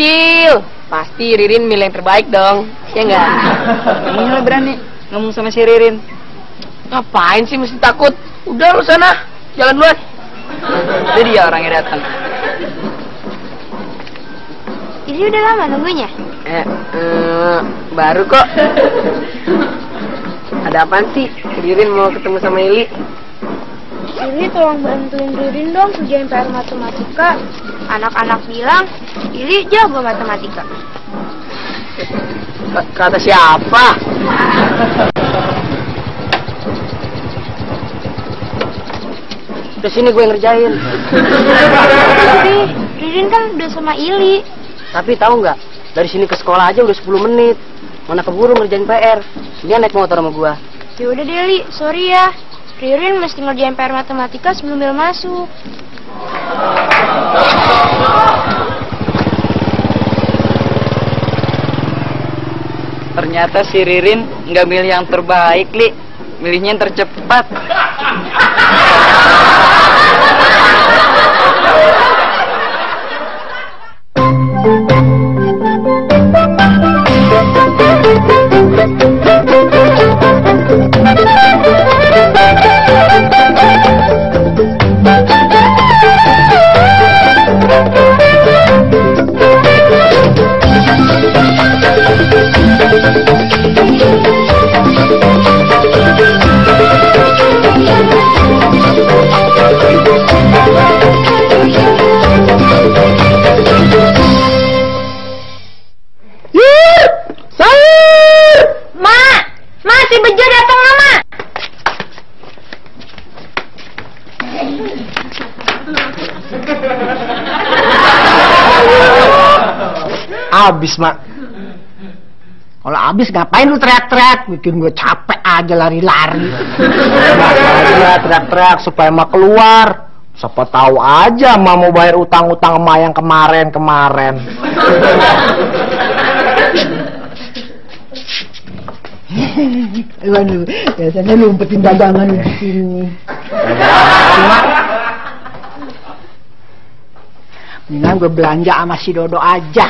kecil. Pasti Ririn milih yang terbaik dong. Ya enggak? Kamu lah berani ngomong sama si Ririn. Ngapain sih mesti takut? Udah lu sana, jalan duluan. Jadi dia orangnya datang. Ini udah lama nunggunya. Eh, eh, baru kok. Ada apaan sih? Ririn mau ketemu sama Ili? Ili tolong bantuin Ririn dong kerjain PR matematika. Anak-anak bilang Ili jago matematika. Kata siapa? Udah sini gue yang ngerjain. Tapi Ririn kan udah sama Ili. Tapi tahu nggak? Dari sini ke sekolah aja udah 10 menit. Mana keburu ngerjain PR. Dia naik motor sama gua. Ya udah deh Li, sorry ya. Ririn mesti ngerjain PR matematika sebelum bel masuk. Ternyata si Ririn nggak milih yang terbaik, Li. Milihnya yang tercepat. Abis, Mak. Kalau abis ngapain lu teriak-teriak? Bikin gue capek aja lari-lari. teriak-teriak supaya Mak keluar. Siapa tahu aja Mak mau bayar utang-utang emak yang kemarin-kemarin. Waduh, biasanya lu umpetin dagangan di sini. Mendingan gue belanja sama si Dodo aja.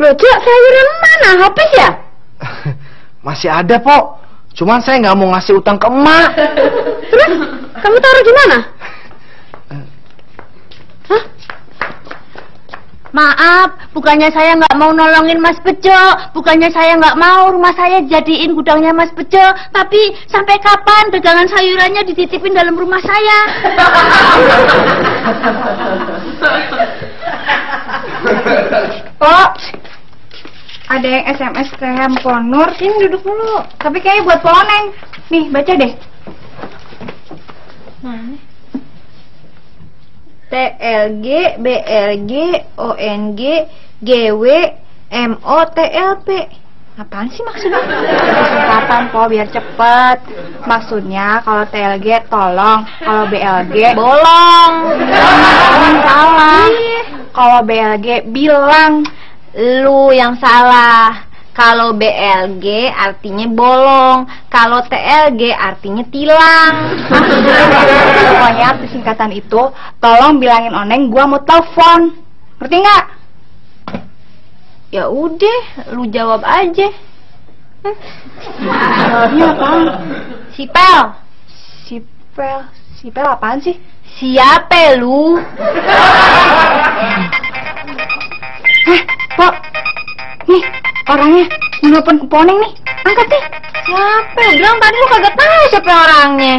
Loh, Cuk, sayuran mana? Habis ya? Masih ada, Pok. Cuman saya nggak mau ngasih utang ke emak. Terus, kamu taruh di mana? Hah? Maaf, bukannya saya nggak mau nolongin Mas Bejo, bukannya saya nggak mau rumah saya jadiin gudangnya Mas Bejo, tapi sampai kapan dagangan sayurannya dititipin dalam rumah saya? Pok, ada yang SMS ke handphone Nur. Sini duduk dulu. Tapi kayaknya buat Poneng. Nih, baca deh. TLG BLG ONG GW MOTLP. Apaan sih maksudnya? Kesempatan po biar cepet. Maksudnya kalau TLG tolong, kalau BLG bolong. Salah. Kalau BLG bilang lu yang salah. Kalau BLG artinya bolong, kalau TLG artinya tilang. Pokoknya arti singkatan itu, tolong bilangin Oneng gua mau telepon. Ngerti nggak? Ya udah, lu jawab aja. Jawabnya apaan? Sipel. Sipel. Sipel apaan sih? Siapa lu? Hah, Pok? Nih, orangnya nelfon ke Poneng nih. Angkat deh. Siapa? Bilang tadi lu kagak tahu siapa orangnya.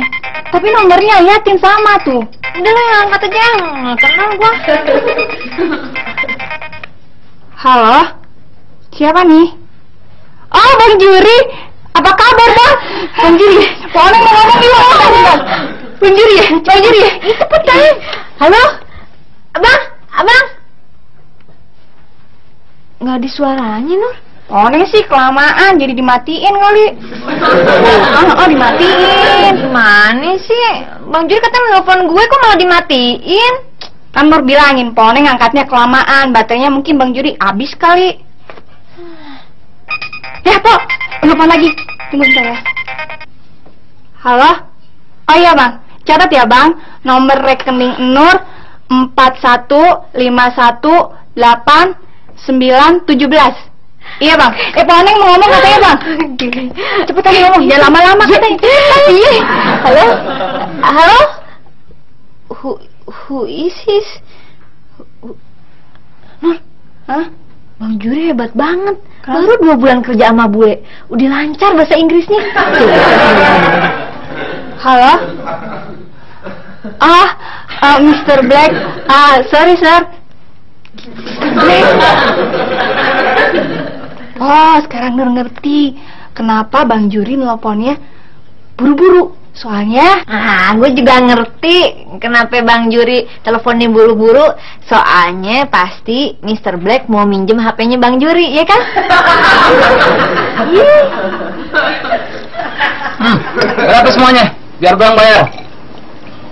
Tapi nomornya liatin sama tuh. Udah lah, angkat aja. Nggak kenal gua. Halo? Siapa nih? Oh, Bang Juri. Apa kabar, Bang? Bang Juri, Poneng mau ngomong di Bang. Bang Juri ya? Bang Juri ya? Itu petai. Halo? Abang? Abang? Nggak ada suaranya, Nur. Oneng sih kelamaan jadi dimatiin kali. Oh, oh dimatiin. Gimana sih? Bang Juri katanya nelfon gue kok malah dimatiin? Kan Nur bilangin, Poneng angkatnya kelamaan, baterainya mungkin Bang Juri habis kali. Ya, Pok. Telepon lagi. Tunggu bentar ya. Halo? Oh iya, Bang. Catat ya bang, nomor rekening Nur 415189917. Iya bang. Eh Pak mau ngomong katanya bang. Cepetan ngomong, jangan lama-lama katanya. Iya. Halo? Halo? Who, who is this? Nur, Hah? Bang Juri hebat banget. Baru dua bulan kerja sama bule. Udah lancar bahasa Inggrisnya. Halo? Ah, ah, Mr. Black. Ah, sorry, sir. Black. Oh, sekarang Nur ngerti. Kenapa Bang Juri nelponnya buru-buru? Soalnya Ah, gue juga ngerti kenapa Bang Juri teleponnya buru-buru. Soalnya pasti Mr. Black mau minjem HP-nya Bang Juri, ya kan? Hmm, berapa semuanya? Biar gue yang bayar.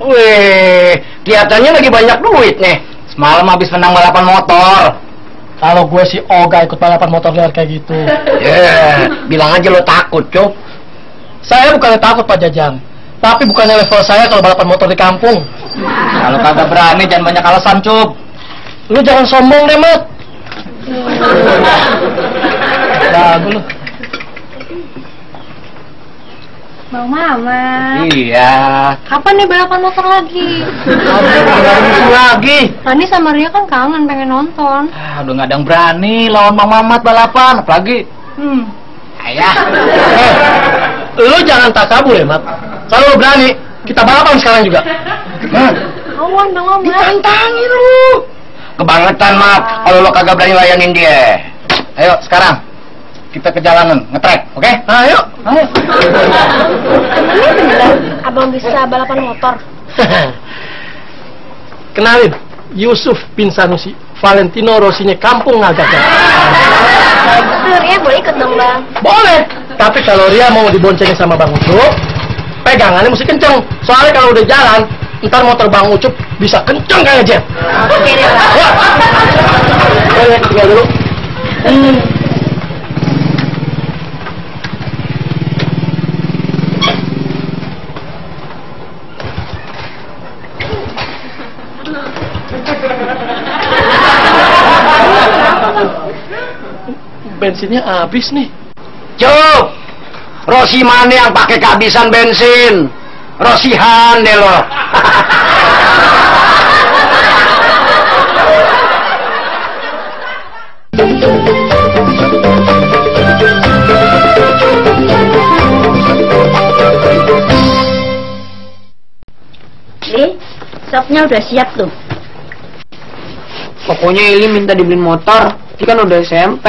Wih, kelihatannya lagi banyak duit nih. Semalam habis menang balapan motor. Kalau gue si Oga ikut balapan motor liar kayak gitu. Ya, bilang aja lo takut, Cuk. Saya bukannya takut Pak Jajang. Tapi bukannya level saya kalau balapan motor di kampung. Kalau kagak berani jangan banyak alasan, Cup. Lu jangan sombong deh, Mat. Lagu lu. Bang Mama. Iya. Kapan nih balapan motor lagi? Musuh lagi. Rani sama Ria kan kangen pengen nonton. Ah, udah nggak ada yang berani lawan Mang Mamat balapan, apalagi Hmm. ayah. Eh, lu jangan takabur ya, Mat. Kalau lu berani, kita balapan sekarang juga. Hmm. Awan Bang Mama. Ditantangin lu. Kebangetan, Mat. Kalau lo kagak berani layanin dia. Ayo, sekarang. Kita ke jalanan, ngetrek, oke? Ayo. Ayo. Abang bisa balapan motor. Kenalin, Yusuf bin Sanusi, Valentino Rossinya kampung Ngagaga. Sur, ya boleh ikut dong bang. Boleh. Tapi kalau Ria mau diboncengin sama Bang Ucup, pegangannya mesti kenceng. Soalnya kalau udah jalan, ntar motor Bang Ucup bisa kenceng kayak jet. Oke deh bang. Wah. Boleh, tinggal dulu. Bensinnya habis nih. Cuk. Rosi mana yang pakai kehabisan bensin? Rosihan deh lo. Li, sopnya udah siap tuh. Pokoknya Ili minta dibeliin motor. Dia kan udah SMP.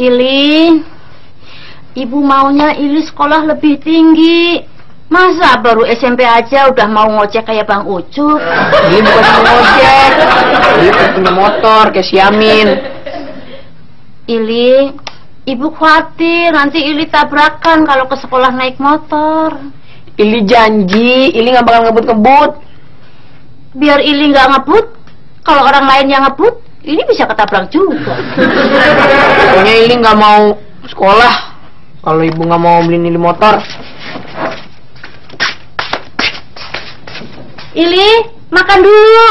Ili, ibu maunya Ili sekolah lebih tinggi. Masa baru SMP aja udah mau ngocek kayak Bang Ucup? Ili bukan cuma ngojek. Ili kan punya motor kayak si Amin. Ili, ibu khawatir nanti Ili tabrakan kalau ke sekolah naik motor. Ili janji, Ili nggak bakal ngebut-ngebut. Biar Ili nggak ngebut, kalau orang lain yang ngebut, Ili bisa ketabrak juga. Pokoknya Ili nggak mau sekolah. Kalau ibu nggak mau beliin Ili motor. Ili, makan dulu.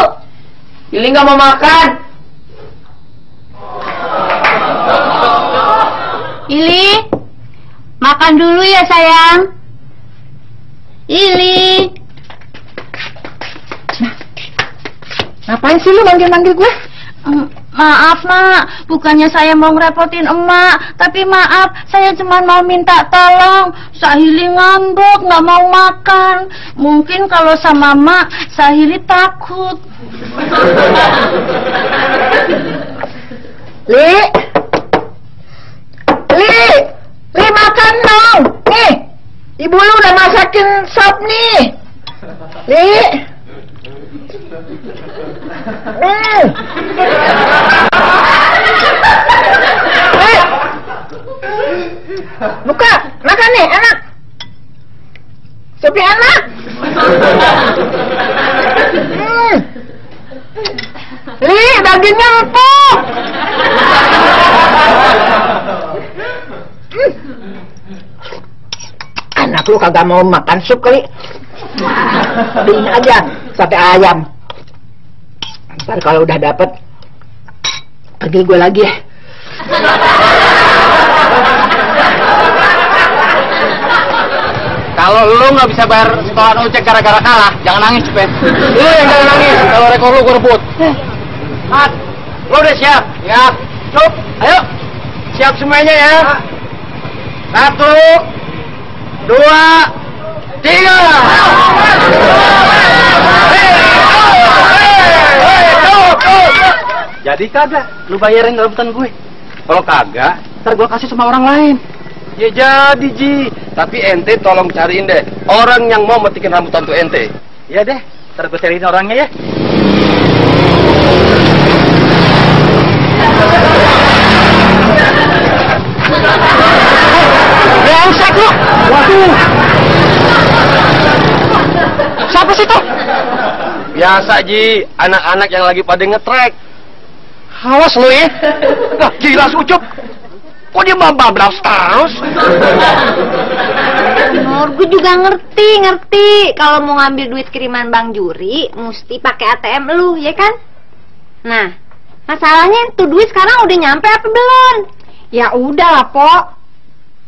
Ili nggak mau makan. Ili, makan dulu ya sayang. Ili, Ngapain sih lu manggil-manggil gue? Maaf nak, bukannya saya mau ngerepotin emak, tapi maaf, saya cuma mau minta tolong. Sahili ngambek, nggak mau makan. Mungkin kalau sama mak, Sahili takut. Li. Li. Li makan dong. Nih. Ibu lu udah masakin sop nih. Li. Hmm. Buka, makan nih, enak. Supnya enak. Hmm. Li, dagingnya empuk. Enak Lu kagak mau makan sup kali? Beliin aja sate ayam. Ntar kalau udah dapet, panggil gue lagi ya. Kalau lu nggak bisa bayar sekolahan ojek gara-gara kalah, jangan nangis, Cupe. Lu yang jangan nangis. Kalau rekor lu gue rebut. Mat, lu udah siap? Siap. Cup, ayo. Siap semuanya ya. Satu, dua, tiga. Jadi kagak, lu bayarin rebutan gue. Kalau kagak, Ntar gue kasih sama orang lain. ya jadi Ji. Tapi ente tolong cariin deh orang yang mau metikin rambutan tuh ente. Ya deh, ntar gue cariin orangnya ya. Brengsek lu! Waduh! Siapa sih tuh? Biasa Ji, anak-anak yang lagi pada ngetrek. Awas lu ya. Wah, gila si Ucup. Kok dia bablas terus? Nur, gue juga ngerti, ngerti. Kalau mau ngambil duit kiriman Bang Juri, mesti pakai ATM lu, ya kan? Nah, masalahnya tuh duit sekarang udah nyampe apa belum? Ya udah lah, Pok.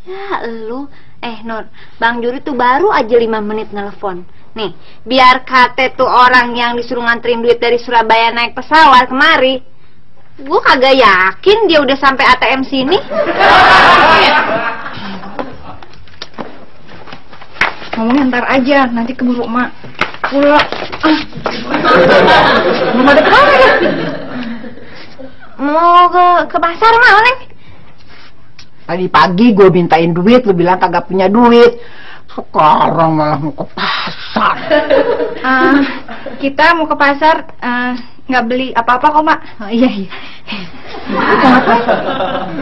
Ya, lu. Eh, Nur, Bang Juri tuh baru aja lima menit nelfon. Nih, biar kate tuh orang yang disuruh nganterin duit dari Surabaya naik pesawat kemari. Gue kagak yakin dia udah sampai ATM sini. Ngomongnya ntar aja, nanti keburu emak. Pula. Ah. Belum ada ke mana ya? Mau ke ke pasar mah, Neng? Tadi pagi gue mintain duit, lu bilang kagak punya duit. Sekarang malah mau ke pasar. Ah, kita mau ke pasar ah, nggak beli apa-apa kok, Mak. Oh, iya, iya.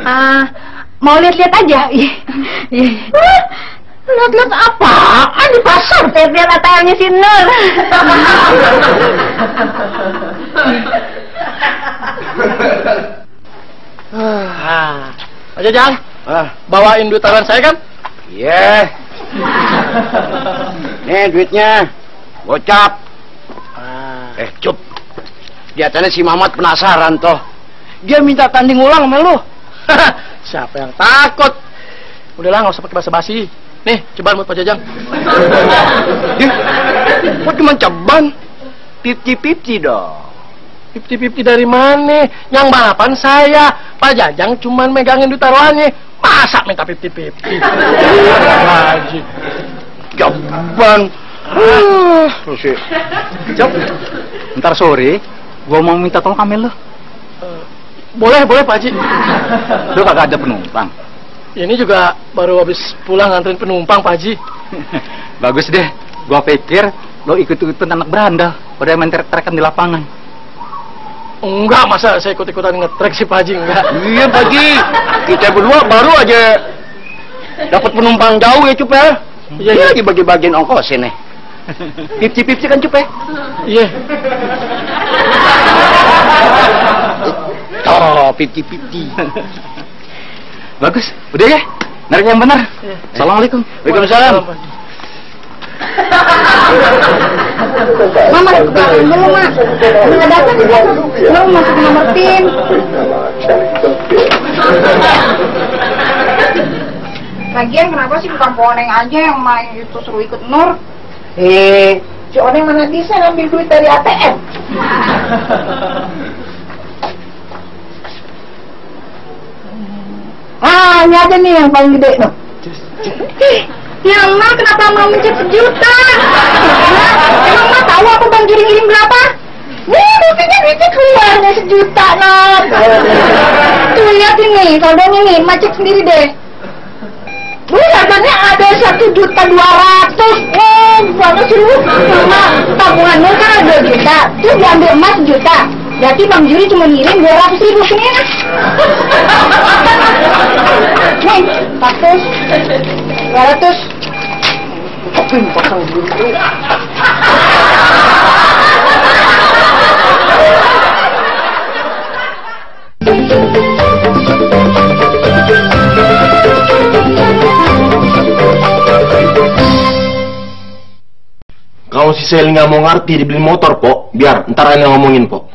Ah, mau lihat-lihat aja. Iya. Iya. Lihat-lihat apaan di pasar? Lihat ATM-nya si Nur. Ah, Aja Jang, Ah, bawain duit taruhan saya kan? iya. Nih duitnya. Gocap. ah. Eh, Cup. Kelihatannya si Mamat penasaran toh. Dia minta tanding ulang sama lu. Siapa yang takut? Udahlah, nggak usah pakai basa-basi. Nih, coba buat Pak Jajang. Kok cuma ceban? Pipti-pipti dong. Pipti-pipti dari mana? Yang balapan saya. Pak Jajang cuman megangin duit taruhannya. Masa minta pipti-pipti? Wajib. Ceban. Uh, terus sih. Cop, ntar sore gua mau minta tolong kamel lu. Boleh, boleh Pak Haji. Lu kagak ada penumpang. Ini juga baru habis pulang nganterin penumpang Pak Haji. Bagus deh. Gua pikir lo ikut-ikutan anak berandal pada main trek-trekan di lapangan. Enggak, masa saya ikut-ikutan ngetrek sih Pak Haji, enggak. Iya pagi. Kita berdua baru aja dapat penumpang jauh ya Cup ya. Iya, Dia iya. lagi bagi-bagiin ongkos ini. Pipti-pipti kan Cup ya? Iya. Oh, pipti-pipti. Bagus. Udah ya. Narik yang benar. Assalamualaikum. Waalaikumsalam. Mama, ke belakang dulu, Mak. Nggak datang, Lu masuk ke nomor PIN. Lagian kenapa sih bukan Poneng aja yang main itu suruh ikut Nur? Eh, si Oneng mana bisa ngambil duit dari ATM? ah, ini aja nih yang paling gede noh. Ya emak kenapa mau mencet sejuta? Emang emak tahu aku bang Juri ngirim berapa? Nih, buktinya duitnya keluarnya sejuta, Nor. Tuh lihat ini, saldonya nih, emak cek sendiri deh. Bu, katanya ada satu juta dua ratus. Oh, gimana sih lu? Mama, tabungan lu kan ada 2 juta, terus diambil emas juta. Berarti Bang Juri cuma ngirim 200 ribu sini ya. Nih, 100, 200. Tapi pasang duit. Sally nggak mau ngerti dibeli motor, Pok, biar ntar Ane ngomongin, Pok.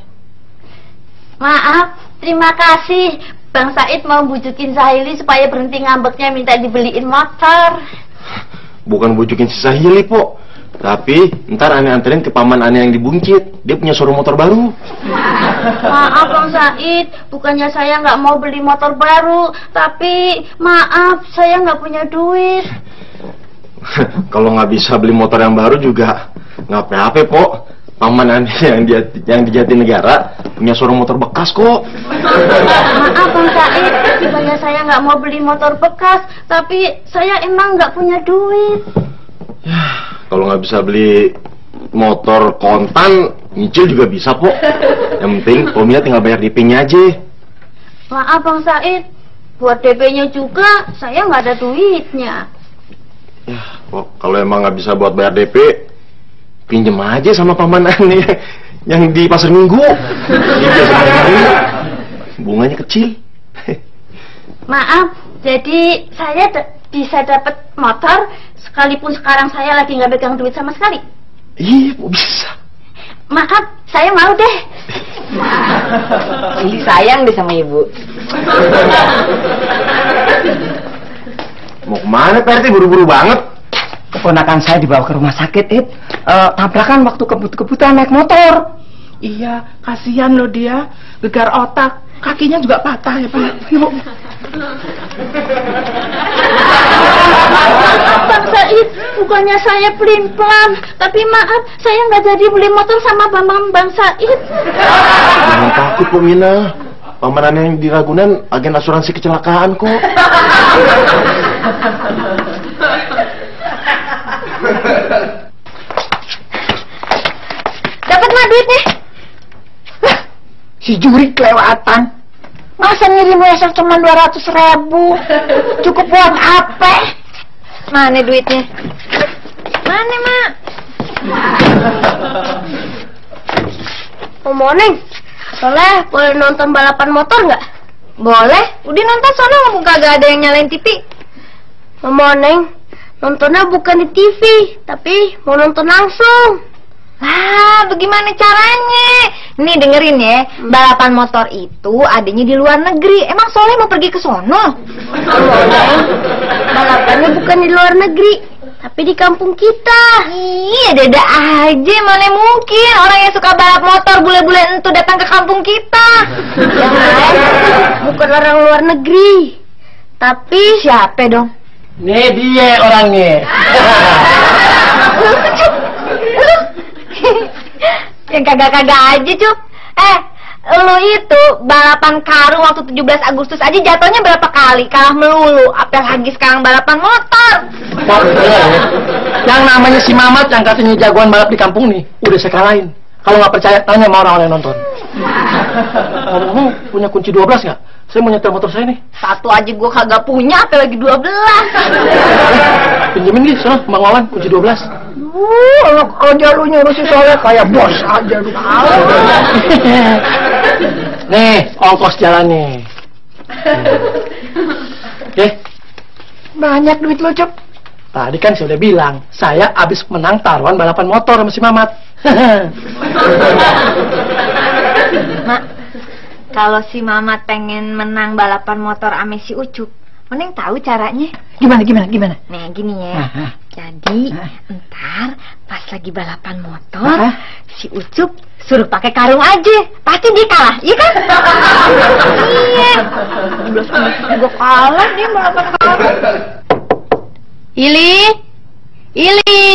Maaf, terima kasih. Bang Said mau bujukin Sahili supaya berhenti ngambeknya minta dibeliin motor. Bukan bujukin si Sahili, Pok. Tapi ntar Ane anterin ke paman Ane yang di Bungkit. Dia punya showroom motor baru. Maaf Bang Said, bukannya saya nggak mau beli motor baru, tapi maaf saya nggak punya duit. Kalau nggak bisa beli motor yang baru juga nggak apa-apa, Pok. Paman Ane yang di, yang di Jatinegara punya showroom motor bekas kok. Maaf Bang Said, bukannya saya nggak mau beli motor bekas, tapi saya emang nggak punya duit. Kalau nggak bisa beli motor kontan, nyicil juga bisa, Pok. Yang penting Pomnya tinggal bayar DP-nya aja. Maaf Bang Said, buat DP-nya juga saya nggak ada duitnya. Ya, Pok, kalau emang nggak bisa buat bayar DP, pinjem aja sama paman Ane yang di pasar minggu. Bunganya kecil. Maaf, jadi saya bisa dapat motor sekalipun sekarang saya lagi nggak pegang duit sama sekali. Iya, bisa. Maaf, saya mau deh. Ini sayang deh sama ibu. Mau ke mana, Pak RT? Buru-buru banget. Keponakan saya dibawa ke rumah sakit, It. Eh, tabrakan waktu kebut-kebutan naik motor. Iya, kasihan loh dia. Gegar otak. Kakinya juga patah ya, Pak. Yuk. Bang Said, bukannya saya pelin-pelan, tapi maaf, saya nggak jadi beli motor sama Bang Bang Said. Jangan takut, Pok Mina. Paman Ane yang di Ragunan agen asuransi kecelakaan kok. Dapat mah duitnya. Si Juri kelewatan. Masa ngirim WSL cuma 200 ribu? Cukup buat apa? Mana duitnya? Mana, Mak? Mau Neng, Soleh boleh nonton balapan motor nggak? Boleh. Udah nonton sono ngomong kagak ada yang nyalain TV. Mau Neng, nontonnya bukan di TV, tapi mau nonton langsung. Ah, bagaimana caranya? Nih dengerin ya, balapan motor itu adanya di luar negeri. Emang Soleh mau pergi ke sono? Balapannya bukan di luar negeri, tapi di kampung kita. Iya, dada aja mana mungkin orang yang suka balap motor bule-bule itu datang ke kampung kita. Yang lain bukan orang luar negeri, tapi Siapa dong? Nih dia orangnya. yang kagak-kagak aja, Cup. Eh, lu itu balapan karung waktu 17 Agustus aja jatuhnya berapa kali? Kalah melulu. Apalagi sekarang balapan motor. Ya. Yang namanya si Mamat yang katanya jagoan balap di kampung nih, udah saya kalahin. Kalau nggak percaya, tanya sama orang-orang yang nonton. Ngomong-ngomong, punya kunci 12 nggak? Saya mau nyetel motor saya nih. Satu aja gua kagak punya, apalagi 12. Pinjemin nih, sono, Bang Wawan, kunci 12. Uh, enak aja lu nyuruh si Soleh kayak bos aja lu. nih, ongkos jalannya. Oke, Banyak duit lu, Cep. tadi kan saya udah bilang, saya abis menang taruhan balapan motor sama si Mamat. Mak, kalau si Mamat pengen menang balapan motor ame si Ucup, Meneng tahu caranya. Gimana, gimana, gimana? Nah, gini ya. Nah, nah. Jadi, Hah? ntar pas lagi balapan motor, Hah? si Ucup suruh pakai karung aja. Pasti dia kalah, iya kan? iya. 12 Agustus juga kalah dia balapan karung. Ili, Ili,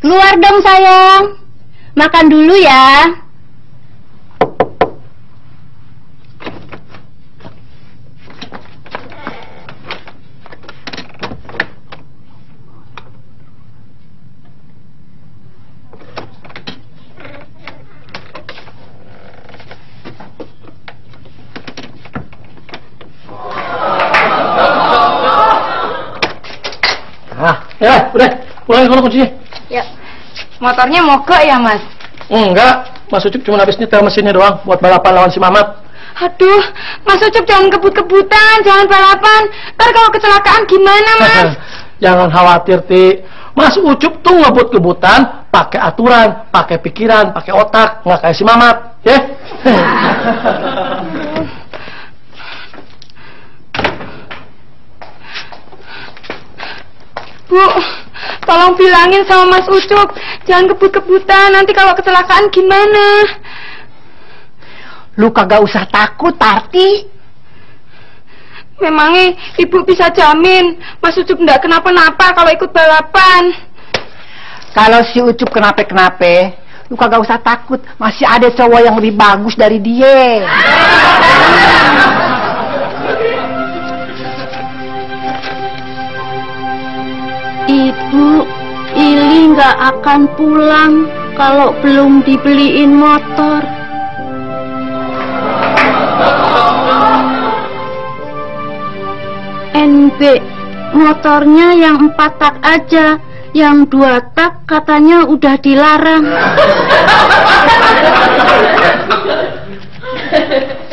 keluar dong sayang. Makan dulu ya. Ah, ya, udah, pulang kalau kuncinya. Ya. Motornya mogok ya, Mas? Enggak, Mas Ucup cuma habis nyetel mesinnya doang buat balapan lawan si Mamat. Aduh, Mas Ucup jangan kebut-kebutan, jangan balapan. Ntar kalau kecelakaan gimana, Mas? Jangan khawatir, Ti. Mas Ucup tuh ngebut-kebutan pakai aturan, pakai pikiran, pakai otak, nggak kayak si Mamat, ya? Bu, tolong bilangin sama Mas Ucup, jangan kebut-kebutan, nanti kalau kecelakaan gimana? Lu kagak usah takut, Tarti. Memangnya ibu bisa jamin Mas Ucup nggak kenapa-napa kalau ikut balapan? Kalau si Ucup kenapa-kenapa, lu kagak usah takut. Masih ada cowok yang lebih bagus dari dia. Ibu, Ili nggak akan pulang kalau belum dibeliin motor. NB, motornya yang empat tak aja, yang dua tak katanya udah dilarang.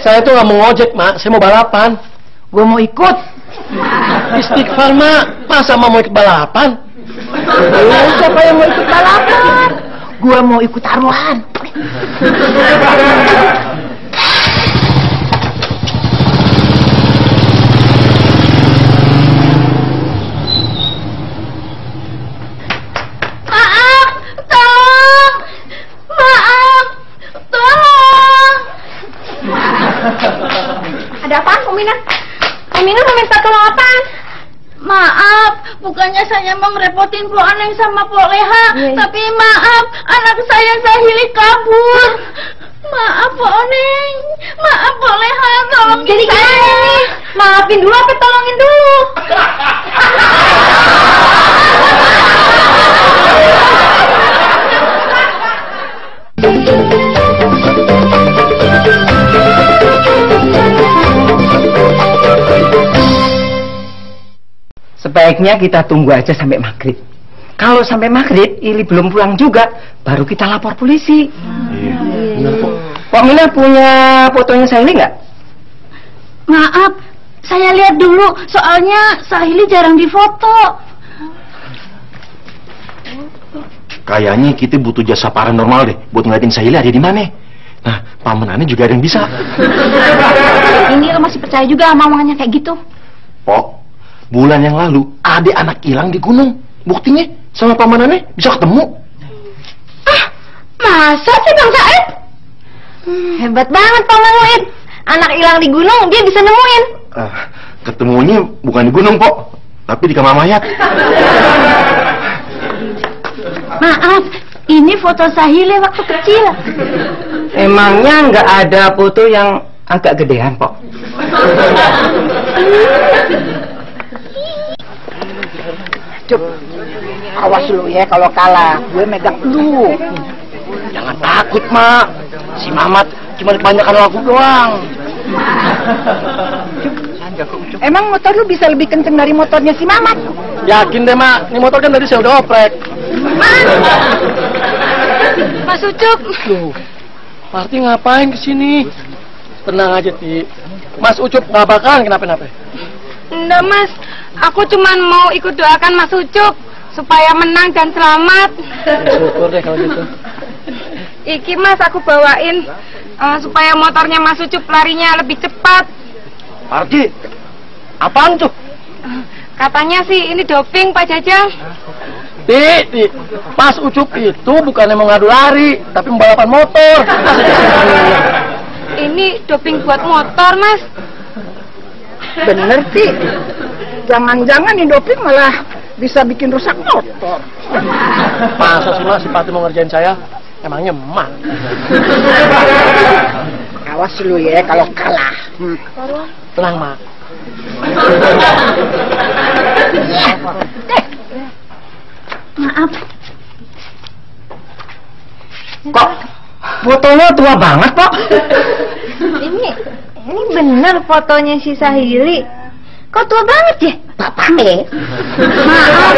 Saya tuh nggak mau ngojek, Mak. Saya mau balapan. Gue mau ikut. Istighfar, Mak. Masa mau ikut balapan? Lu siapa yang mau ikut balapan? Gue mau ikut taruhan. Ada apaan, Pomina? Pomina mau minta tolong apaan? Maaf, bukannya saya mau ngerepotin Bu Aneng sama Bu Leha, Iya. tapi maaf, anak saya Sahili kabur. Maaf Bu Aneng, maaf Bu Leha, tolong Jadi gimana nih? Maafin dulu apa tolongin dulu? Sebaiknya kita tunggu aja sampai maghrib. Kalau sampai maghrib, Ili belum pulang juga, baru kita lapor polisi. Iya. Pak Mina punya fotonya saya nggak? Maaf, saya lihat dulu, soalnya Sahili jarang difoto. Kayaknya kita butuh jasa paranormal deh buat ngeliatin Sahila ada di mana. Nah, paman aneh juga ada yang bisa. Ini lo masih percaya juga sama omongannya kayak gitu? Pok, bulan yang lalu ada anak hilang di gunung. Buktinya sama paman aneh bisa ketemu. Masa sih Bang Said? Hebat banget Paman Muid. Anak hilang di gunung dia bisa nemuin. Ah, ketemunya bukan di gunung, Pok, tapi di kamar mayat. Maaf, ini foto Sahili waktu kecil. Emangnya nggak ada foto yang agak gedean, Pok? Cup, awas lu ya kalau kalah, gue megang lu. Jangan takut, Mak. Si Mamat cuma kebanyakan waktu doang. Emang motor lu bisa lebih kenceng dari motornya si Mamat? Yakin deh, Mak. Ini motor kan tadi saya udah oprek. Mas Ucup. Loh, Parti ngapain ke sini? Tenang aja, Ti. Mas Ucup nggak bakalan kenapa-napa. Enggak Mas, aku cuman mau ikut doakan Mas Ucup supaya menang dan selamat. Syukur deh kalau gitu. Iki Mas aku bawain eh, supaya motornya Mas Ucup larinya lebih cepat. Parti, apaan tuh? Katanya sih ini doping Pak Jajang. Ti, Ti, Mas Ucup itu bukannya mau ngadu lari, tapi mau balapan motor. Ini doping buat motor Mas. Bener sih. Jangan-jangan doping malah bisa bikin rusak motor. Masa sih Mas, si Parti mau ngerjain saya? Emangnya emak. Awas lu ya kalau kalah. Hmm. Tenang, Mak. Maaf, Kok fotonya tua banget, Pok? Ini ini bener fotonya si Sahili. Kok tua banget ya? Bapaknya. maaf,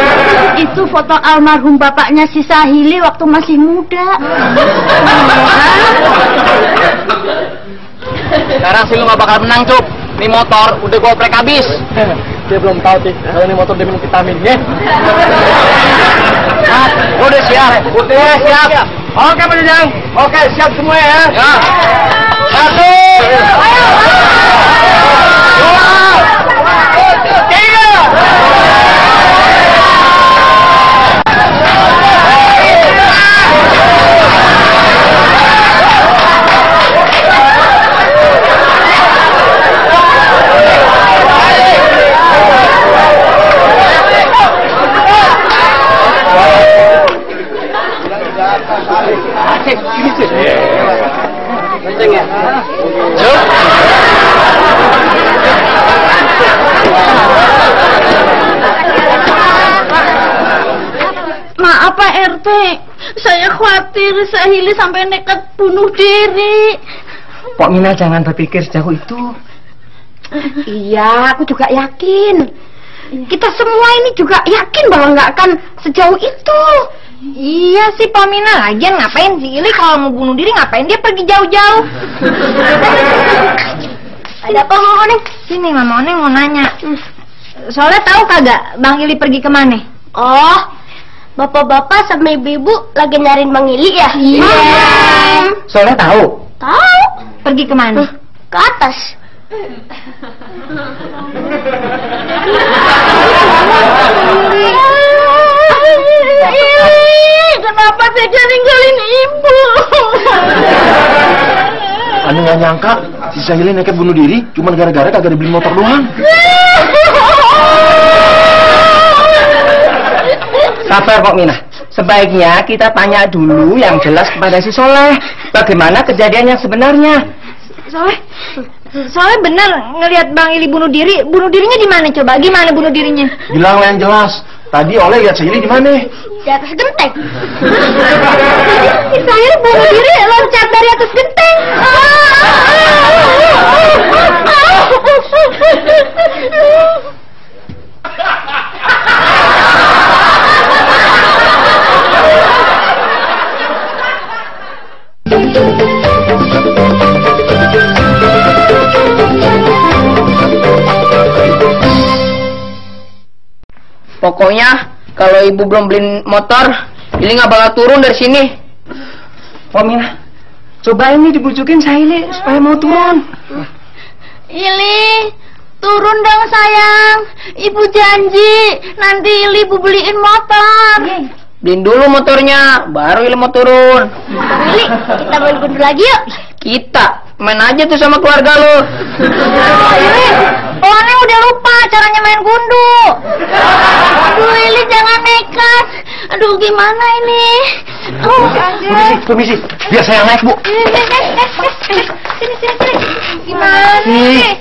itu foto almarhum bapaknya si Sahili waktu masih muda. Sekarang sih lu gak bakal menang, Cup. Ini motor udah gue oprek habis. Dia belum tahu sih, kalau ini motor dia minum vitamin, ya. Udah siap. Udah siap. Oke, Pak Jajang. Oke, siap semua ya. Ya. Satu. Dua. Sahili sampai nekat bunuh diri. Pok Mina jangan berpikir sejauh itu. Iya, aku juga yakin. Kita semua ini juga yakin bahwa nggak akan sejauh itu. Iya sih Pak Mina, lagian ngapain sih Ili kalau mau bunuh diri ngapain dia pergi jauh-jauh? Ada apa Mama Oneng? Sini Mama Oneng mau nanya. Soalnya tahu kagak Bang Ili pergi ke mana? Oh, bapak-bapak sama ibu-ibu lagi nyariin Bang Ili ya? Iya. Soalnya tahu. Tahu, Pergi ke mana? ke atas. Kenapa tega ninggalin ibu? Ane nggak nyangka si Sahili nekat bunuh diri cuma gara-gara kagak dibeli motor doang. Sabar Pok Mina. Sebaiknya kita tanya dulu yang jelas kepada si Soleh. Bagaimana kejadian yang sebenarnya? Soalnya, soalnya bener ngelihat Bang Ili bunuh diri. Bunuh dirinya di mana coba? Gimana bunuh dirinya? Bilang yang jelas. Tadi oleh lihat Sahili di mana? Di atas genteng. Si Sahir bunuh diri loncat dari atas genteng. Pokoknya kalau ibu belum beli motor, ini nggak bakal turun dari sini. Pok Mina, coba ini dibujukin Sahili supaya mau turun. Ili, turun dong sayang. Ibu janji nanti Ili ibu beliin motor. Beliin dulu motornya, baru Ili mau turun. Ili, kita main gundu lagi yuk. Kita main aja tuh sama keluarga lo. Ili, Pokoknya udah lupa caranya main gundu. Aduh Ili jangan nekat. Aduh gimana ini? Oh, Permisi, permisi. Biar saya naik bu. Sini, sini, sini. Gimana sih?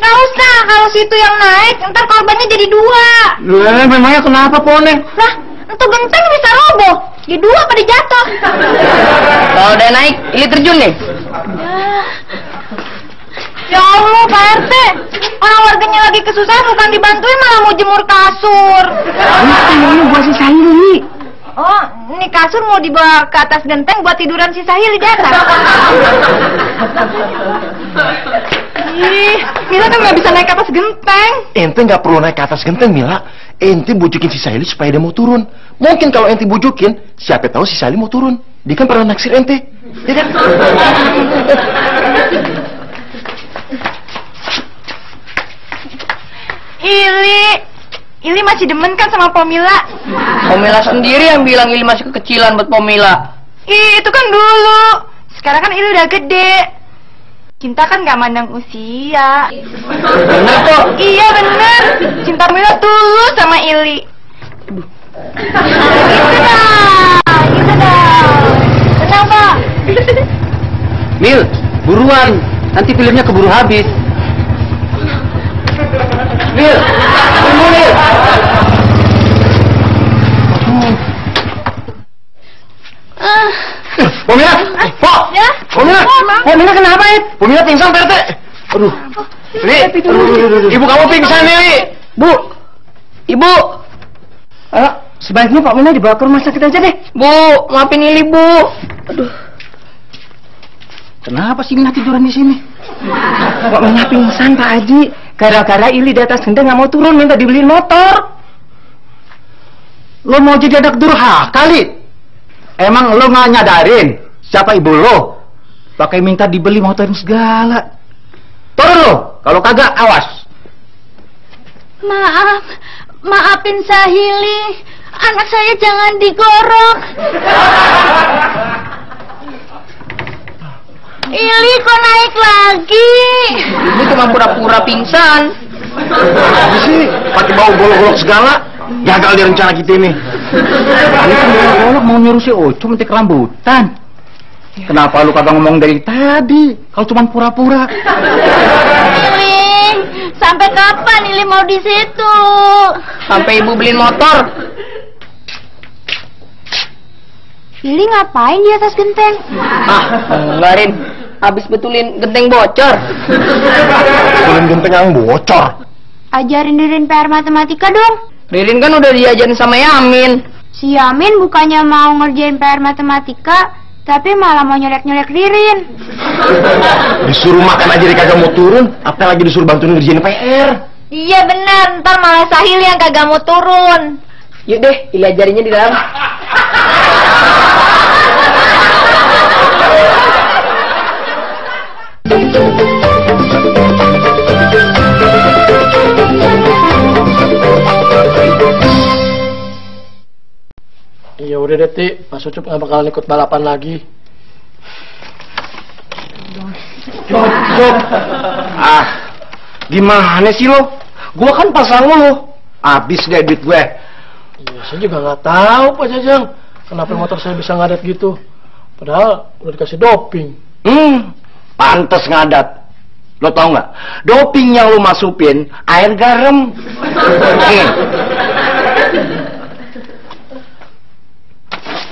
Nggak usah, kalau situ yang naik, ntar korbannya jadi dua. Lah, memangnya kenapa Poneng? Lah, itu genteng bisa roboh. Jadi dua pada jatuh. Kalau udah naik, Ili terjun nih. Ya Allah, Pak RT. Orang warganya lagi kesusahan bukan dibantuin malah mau jemur kasur. Ini buat si Sahili. Oh, ini kasur mau dibawa ke atas genteng buat tiduran si Sahil di atas. Ih, Mila kan nggak bisa naik ke atas genteng. Ente nggak perlu naik ke atas genteng Mila. Ente bujukin si Sahili supaya dia mau turun. Mungkin kalau ente bujukin, siapa tahu si Sahili mau turun. Dia kan pernah naksir ente. Ya kan? Ili, Ili masih demen kan sama Pomila? Pomila sendiri yang bilang Ili masih kekecilan buat Pomila. Ih, itu kan dulu. Sekarang kan Ili udah gede. Cinta kan gak mandang usia. Bener kok. Iya bener. Cinta Mila tulus sama Ili. Gitu dah, gitu dah. Pak. Mil, buruan. Nanti filmnya keburu habis. Mil, tunggu Mil. Pomila, Pok, Ya. Pomila, Pomila kenapa ya? Pomila pingsan Pak RT. Aduh, Li, ibu kamu pingsan nih. Bu, ibu. Ayo, sebaiknya Pak Mina dibawa ke rumah sakit aja deh. Bu, maafin Ili, Bu. Aduh, Kenapa sih Mina tiduran di sini? Pak Mina pingsan, Pak Haji. Gara-gara Ili di atas genteng nggak mau turun minta dibeliin motor. Lo mau jadi anak durhaka kali? Emang lo nggak nyadarin siapa ibu lo? Pakai minta dibeli motorin segala. Turun lo, kalau kagak awas. Maaf, maafin Sahili. Anak saya jangan digorok. Ili kok naik lagi? Ini cuma pura-pura pingsan. Apa sih? Pakai bau golok-golok segala. Gagal di rencana kita ini. Ini kan golok mau nyuruh si Ucu mentik rambutan. Kenapa lu kagak ngomong dari tadi? Kalau cuma pura-pura. Ili, sampai kapan Ili mau di situ? Sampai ibu beliin motor. Lili ngapain di atas genteng? Ah, enggak Rin. Habis betulin genteng bocor. Kulin genteng yang bocor. Ajarin Ririn PR matematika dong. Ririn kan udah diajarin sama Yamin. Si Yamin bukannya mau ngerjain PR matematika, tapi malah mau nyolek-nyolek Ririn. Disuruh makan aja dia kagak mau turun, apalagi disuruh bantuin ngerjain PR. Iya benar, ntar malah Sahili yang kagak mau turun. Yuk deh, Ili ajarinnya di dalam. Iya udah deh, Ti. Mas Ucup nggak bakalan ikut balapan lagi. Cok, cok. Ah, gimana sih lo? Gua kan pasang lo. Abis deh duit gue. Iya, saya juga nggak tahu Pak Jajang. Kenapa motor saya bisa ngadat gitu? Padahal udah dikasih doping. Hmm, pantes ngadat. Lo tau nggak? Doping yang lo masukin air garam. Hmm.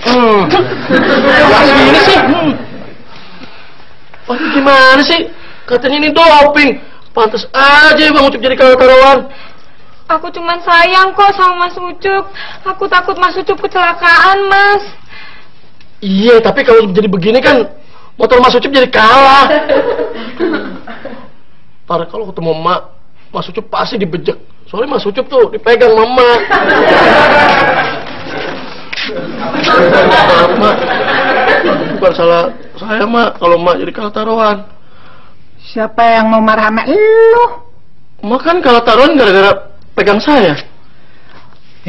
Wah, gini sih. Ini gimana sih? Katanya ini doping. Pantas aja Bang Ucup jadi kawan Aku cuman sayang kok sama Mas Ucup. Aku takut Mas Ucup kecelakaan, Mas. Iya, tapi kalau jadi begini kan motor Mas Ucup jadi kalah. Parah kalau ketemu emak, Mas Ucup pasti dibejek. Soalnya Mas Ucup tuh dipegang mama. Mak. Bukan salah saya, Mak. Kalau Mak jadi kalah taruhan. Siapa yang mau marah sama lu? Mak kan kalah taruhan gara-gara pegang saya.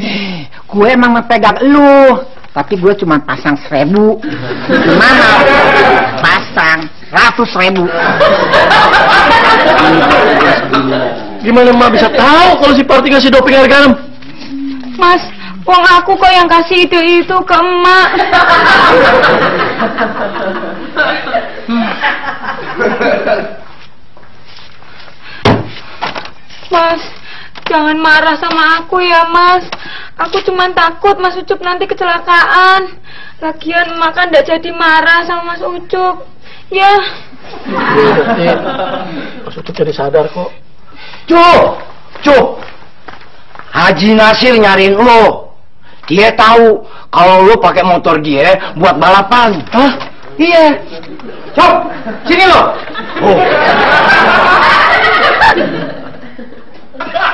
Eh, gue emang mepegang lu, tapi gue cuma pasang seribu. Gimana? Pasang ratus ribu. Gimana Mak bisa tahu kalau si Parti ngasih doping air garam? Mas, wong aku kok yang kasih ide itu ke emak. Mas, jangan marah sama aku ya, Mas. Aku cuma takut Mas Ucup nanti kecelakaan. Lagian makan ndak jadi marah sama Mas Ucup. Ya, Mas Ucup jadi sadar kok. Cuk, cuk. Haji Nasir nyariin lo. Dia tahu kalau lu pakai motor dia buat balapan. Hah? Iya. Sok, sini lo. Oh.